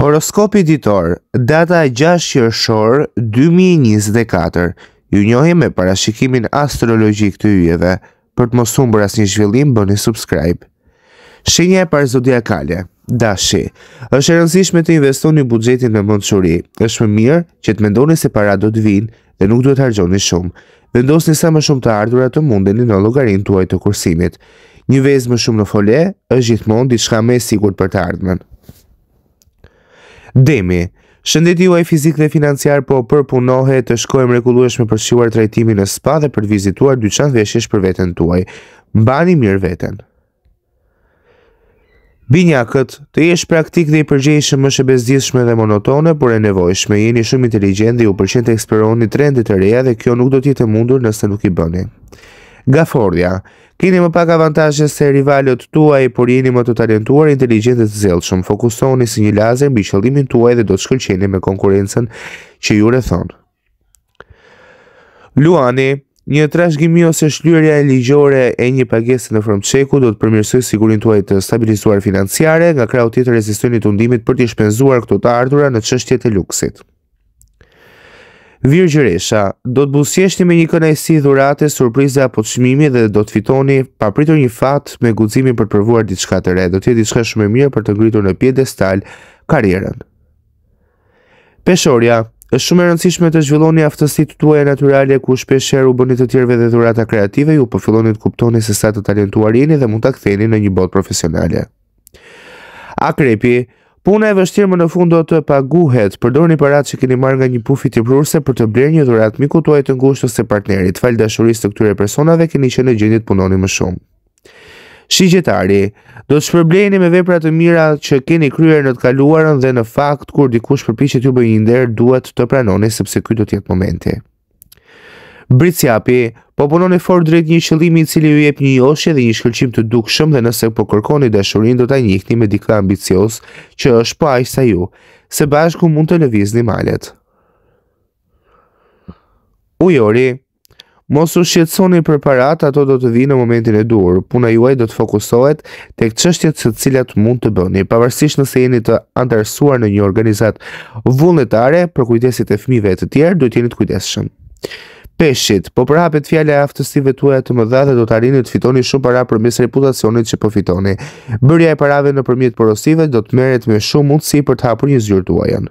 Horoskopi ditor, data 6 qershor 2024, ju njohim me parashikimin astrologjik të yjeve. Për të mos humbur asnjë zhvillim, bëni subscribe. Shenja e parë zodiakale, Dashi. Është e rëndësishme të investoni buxhetin me mençuri. Është më mirë që të mendoni se para do të vijnë dhe nuk duhet harxhoni shumë. Vendosni sa më shumë të ardhura të mundeni në llogarinë tuaj të kursimit. Një vezë më shumë në fole është gjithmonë diçka më e sigurt për të ardhmen. Demi, shëndeti juaj fizik dhe financiar po përpunohet të shkojë mrekullueshme për shijuar trajtimin në spa dhe për të vizituar dyqan veshjesh për veten tuaj. Mbani mirë veten. Binjakët, të jesh praktik dhe i përgjegjshëm është e bezdisshme dhe monotone, por e nevojshme. Jeni shumë inteligjent dhe ju pëlqen të eksploroni trende të reja dhe kjo nuk do të jetë e mundur nëse nuk i bëni. Gaforrja, keni më pak avantazhe se rivalët tuaj, por jeni më të talentuar, inteligjent dhe të zellshëm. Fokusohuni si një lazer mbi qëllimin tuaj dhe do të shkëlqeni me konkurrencën që ju rrethon. Luani, Një trashëgimi ose shlyerja ligjore e një pagese në formë çeku do të përmirësojë sigurinë tuaj të stabilizuar financiare, nga krahu tjetër rezistoni tundimit për t'i shpenzuar këto të ardhura në çështjet e luksit. Virgjëresha, do të buzëqeshni me një kënaqësi dhurate, surprize apo çmimi dhe do të fitoni papritur një fat me guximin për të provuar diçka të re. Do të jetë diçka shumë e mirë për të ngritur në piedestal karrierën. Peshorja, është shumë e rëndësishme të zhvilloni aftësitë tuaja natyrale ku shpesh herë u bëni të tjerëve dhe dhurata kreative ju po filloni të kuptoni se sa të talentuar jeni dhe mund ta ktheni në një botë profesionale. Akrepi, Puna e vështirë më në fund do të paguhet. Përdorni paratë që keni marrë nga një punë fitimprurëse për të blerë një dhuratë mikut tuaj të ngushtë ose partnerit. Falë dashurisë të këtyre personave keni qenë në gjendje të punoni më shumë. Shigjetari, do të shpërbleheni me vepra të mira që keni kryer në të kaluarën dhe në fakt kur dikush përpiqet ju bëjë një nder, duhet të pranoni sepse ky do të jetë momenti. Bricjapi, po punoni fort drejt një qëllimi i cili ju jep një joshje dhe një shkëlqim të dukshëm dhe nëse po kërkoni dashurinë do të njiheni me dikë ambicioz që është po aq sa ju. Së bashku mund të lëvizni malet. Ujori, Mos u shqetësoni për paratë, ato do të vijnë në momentin e duhur. Puna juaj do të fokusohet tek çështjet së cilat mund të bëni, pavarësisht nëse jeni të anëtarësuar në një organizatë vullnetare për kujdesin e fëmijëve e të tjerë, duhet jeni të kujdesshëm. Peshqit, po përhapet fjala e aftësive tuaja të mëdha dhe do të arrini të fitoni shumë para përmes reputacionit që po fitoni. Bërja e parave nëpërmjet porosive do të merret me shumë mundësi për të hapur një zyrë tuajën.